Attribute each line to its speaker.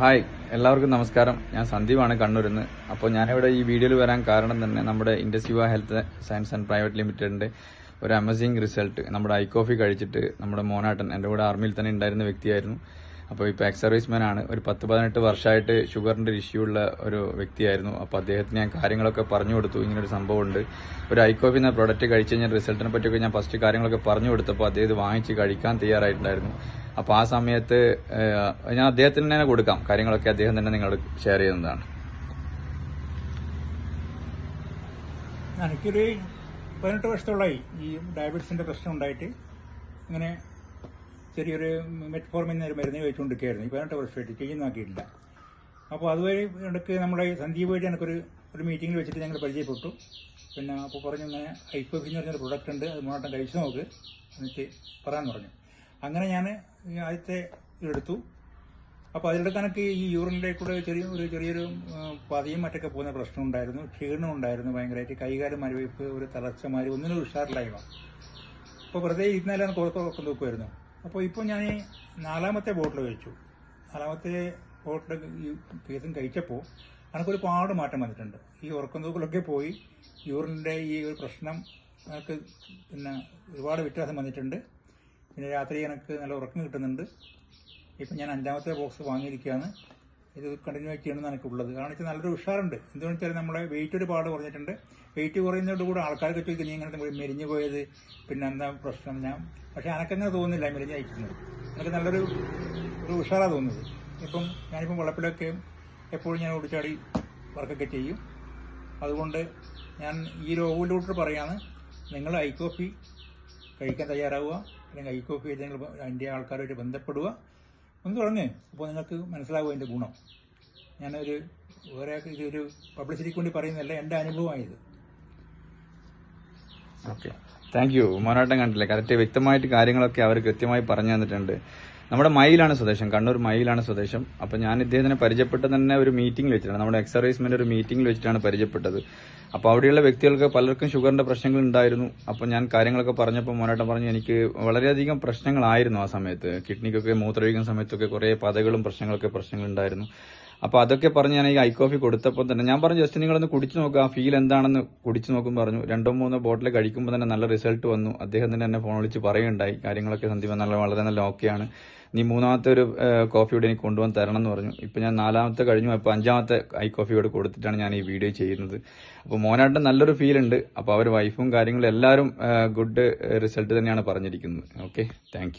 Speaker 1: Hi എല്ലാവർക്കും നമസ്കാരം. ഞാൻ സന്ദീപാണ് കണ്ണൂരിന്ന്. അപ്പോൾ ഞാനിവിടെ ഈ വീഡിയോയിൽ വരാൻ കാരണം തന്നെ നമ്മുടെ ഇൻഡസ്യുവ ഹെൽത്ത് സയൻസ് ആൻഡ് പ്രൈവറ്റ് ലിമിറ്റഡിന്റെ ഒരു അമേസിംഗ് റിസൾട്ട് നമ്മുടെ ഐ കോഫി കഴിച്ചിട്ട് നമ്മുടെ മോനാട്ടൻ എന്റെ കൂടെ ആർമിയിൽ തന്നെ ഉണ്ടായിരുന്ന വ്യക്തിയായിരുന്നു. അപ്പോൾ ഇപ്പോൾ എക്സ് സർവീസ്മാൻ ആണ് ഒരു പത്ത് പതിനെട്ട് വർഷമായിട്ട് ഷുഗറിന്റെ ഇഷ്യൂ ഉള്ള ഒരു വ്യക്തിയായിരുന്നു. അപ്പോൾ അദ്ദേഹത്തിന് ഞാൻ കാര്യങ്ങളൊക്കെ പറഞ്ഞു കൊടുത്തു. ഇങ്ങനൊരു സംഭവമുണ്ട്. ഒരു ഐ കോഫി എന്ന പ്രോഡക്റ്റ് കഴിച്ച് കഴിഞ്ഞാൽ റിസൾട്ടിനെ പറ്റിയൊക്കെ ഞാൻ ഫസ്റ്റ് കാര്യങ്ങളൊക്കെ പറഞ്ഞു കൊടുത്തപ്പോൾ അദ്ദേഹം വാങ്ങിച്ച് കഴിക്കാൻ തയ്യാറായിട്ടുണ്ടായിരുന്നു. അപ്പോൾ ആ സമയത്ത് ഞാൻ അദ്ദേഹത്തിന് തന്നെ കൊടുക്കാം. കാര്യങ്ങളൊക്കെ അദ്ദേഹം തന്നെ നിങ്ങളോട് ഷെയർ ചെയ്യുന്നതാണ്.
Speaker 2: എനിക്കൊരു പതിനെട്ട് വർഷത്തോളമായി ഈ ഡയബറ്റീസിന്റെ പ്രശ്നം ഉണ്ടായിട്ട്. ഇങ്ങനെ ചെറിയൊരു മെറ്റ്ഫോർമിൻ എന്നൊരു മരുന്ന് കഴിച്ചുകൊണ്ടിരിക്കുകയായിരുന്നു. ഈ പതിനെട്ട് വർഷമായിട്ട് ചെയ്യുന്നാക്കിയിട്ടില്ല അപ്പോൾ അതുവഴി ഇടയ്ക്ക് നമ്മുടെ സന്ദീപ് വഴി എനിക്കൊരു ഒരു മീറ്റിംഗിൽ വെച്ചിട്ട് ഞങ്ങൾ പരിചയപ്പെട്ടു. പിന്നെ അപ്പോൾ പറഞ്ഞു ഇങ്ങനെ ഐഫോഫി എന്ന് പറഞ്ഞൊരു പ്രൊഡക്റ്റ് ഉണ്ട് അത് മൂന്നാട്ടം കഴിച്ചു നോക്ക്. എന്നിട്ട് പറയാൻ പറഞ്ഞു. അങ്ങനെ ഞാൻ ആദ്യത്തെ ഇതെടുത്തു അപ്പോൾ അതിലൂടെ കണക്ക് ഈ യൂറിന്റെ കൂടെ ചെറിയ ഒരു ചെറിയൊരു പതിയും മറ്റൊക്കെ പോകുന്ന പ്രശ്നം ഉണ്ടായിരുന്നു. ക്ഷീണം ഉണ്ടായിരുന്നു ഭയങ്കരമായിട്ട്. കൈകാലം മരവിപ്പ് ഒരു തളർച്ച മാറി ഒന്നിനും ഉഷാറില്ലായ്മ. അപ്പോൾ വെറുതെ ഇരുന്നാലാണ് കുറച്ച് നോക്കുമായിരുന്നു അപ്പോൾ ഇപ്പോൾ ഞാൻ നാലാമത്തെ ബോട്ടിൽ കഴിച്ചു. നാലാമത്തെ ബോട്ടിൽ ഈ കേസും കഴിച്ചപ്പോൾ എനിക്കൊരു പാട് മാറ്റം വന്നിട്ടുണ്ട്. ഈ ഉറക്കം തൂക്കലൊക്കെ പോയി യൂറിന്റെ ഈ ഒരു പ്രശ്നം എനിക്ക് പിന്നെ ഒരുപാട് വ്യത്യാസം വന്നിട്ടുണ്ട്. പിന്നെ രാത്രി എനിക്ക് നല്ല ഉറക്കം കിട്ടുന്നുണ്ട്. ഇപ്പം ഞാൻ അഞ്ചാമത്തെ ബോക്സ് വാങ്ങിയിരിക്കുകയാണ്. ഇത് കണ്ടിന്യൂ ആയി ചെയ്യണമെന്ന് എനിക്കുള്ളത്. കാരണം വെച്ചാൽ നല്ലൊരു ഉഷാറുണ്ട്. എന്തുകൊണ്ട് വെച്ചാൽ നമ്മളെ വെയിറ്റ് ഒരുപാട് കുറഞ്ഞിട്ടുണ്ട്. വെയിറ്റ് കുറയുന്നതോടുകൂടി ആൾക്കാർക്ക് ചോദിക്കുന്നത് ഇങ്ങനെ മെരിഞ്ഞു പോയത് പിന്നെ എന്താ പ്രശ്നം ഞാൻ പക്ഷെ എനക്കങ്ങനെ തോന്നുന്നില്ല മെരിഞ്ഞ് അയക്കുന്നത് എനിക്ക് നല്ലൊരു ഒരു ഉഷാറാ തോന്നുന്നത്. ഇപ്പം ഞാനിപ്പം വെള്ളപ്പിലൊക്കെ എപ്പോഴും ഞാൻ ഓടിച്ചാടി വർക്കൊക്കെ ചെയ്യും. അതുകൊണ്ട് ഞാൻ ഈ രോഗിലോട്ട് പറയാണ് നിങ്ങൾ ഐ കോഫി കഴിക്കാൻ തയ്യാറാവുക. അല്ലെങ്കിൽ ഐ കോഫി നിങ്ങൾ അതിന്റെ ആൾക്കാരുമായിട്ട് ബന്ധപ്പെടുക. ഒന്ന് തുടങ്ങ്. അപ്പോൾ നിങ്ങൾക്ക് മനസ്സിലാവും അതിന്റെ ഗുണം. ഞാനൊരു വേറെ ഇതൊരു പബ്ലിസിറ്റിക്ക് വേണ്ടി പറയുന്നതല്ല എന്റെ അനുഭവമായത്
Speaker 1: ഓക്കെ താങ്ക് യു മോനാട്ടം കണ്ടില്ലേ? കറക്റ്റ് വ്യക്തമായിട്ട് കാര്യങ്ങളൊക്കെ അവർ കൃത്യമായി പറഞ്ഞു തന്നിട്ടുണ്ട്. നമ്മുടെ മയിലാണ് സ്വദേശം. കണ്ണൂർ മയിലാണ് സ്വദേശം. അപ്പൊ ഞാൻ ഇദ്ദേഹത്തിനെ പരിചയപ്പെട്ട തന്നെ ഒരു മീറ്റിംഗിൽ വെച്ചിട്ടാണ്. നമ്മുടെ എക്സർവൈസ്മെന്റ് ഒരു മീറ്റിംഗിൽ വെച്ചിട്ടാണ് പരിചയപ്പെട്ടത്. അപ്പൊ അവിടെയുള്ള വ്യക്തികൾക്ക് പലർക്കും ഷുഗറിന്റെ പ്രശ്നങ്ങൾ ഉണ്ടായിരുന്നു. അപ്പൊ ഞാൻ കാര്യങ്ങളൊക്കെ പറഞ്ഞപ്പോൾ മോനാട്ടം പറഞ്ഞു എനിക്ക് വളരെയധികം പ്രശ്നങ്ങളായിരുന്നു ആ സമയത്ത്. കിഡ്നിക്കൊക്കെ മൂത്രമൊഴിക്കുന്ന സമയത്തൊക്കെ കുറെ പതകളും പ്രശ്നങ്ങളൊക്കെ പ്രശ്നങ്ങളുണ്ടായിരുന്നു. അപ്പൊ അതൊക്കെ പറഞ്ഞ് ഞാൻ ഈ ഐ കോഫി കൊടുത്തപ്പോൾ തന്നെ ഞാൻ പറഞ്ഞു ജസ്റ്റ് നിങ്ങളൊന്ന് കുടിച്ചു നോക്കുക ആ ഫീൽ എന്താണെന്ന് കുടിച്ചു നോക്കും പറഞ്ഞു. രണ്ടോ മൂന്നോ ബോട്ടിൽ കഴിക്കുമ്പോൾ തന്നെ നല്ല റിസൾട്ട് വന്നു. അദ്ദേഹം തന്നെ എന്നെ ഫോൺ വിളിച്ച് പറയുണ്ടായി കാര്യങ്ങളൊക്കെ സന്ദീപ് നല്ല വളരെ നല്ല ഓക്കെയാണ് നീ മൂന്നാമത്തെ ഒരു കോഫി കൂടി എനിക്ക് കൊണ്ടുവന്ന് തരണം എന്ന് പറഞ്ഞു. ഇപ്പൊ ഞാൻ നാലാമത്തെ കഴിഞ്ഞു അപ്പൊ അഞ്ചാമത്തെ ഐ കോഫിയോട് കൂടെ കൊടുത്തിട്ടാണ് ഞാൻ ഈ വീഡിയോ ചെയ്യുന്നത്. അപ്പോൾ മോനായിട്ട് നല്ലൊരു ഫീൽ ഉണ്ട്. അപ്പോൾ അവർ വൈഫും കാര്യങ്ങളും എല്ലാവരും ഗുഡ് റിസൾട്ട് തന്നെയാണ് പറഞ്ഞിരിക്കുന്നത്. Okay thank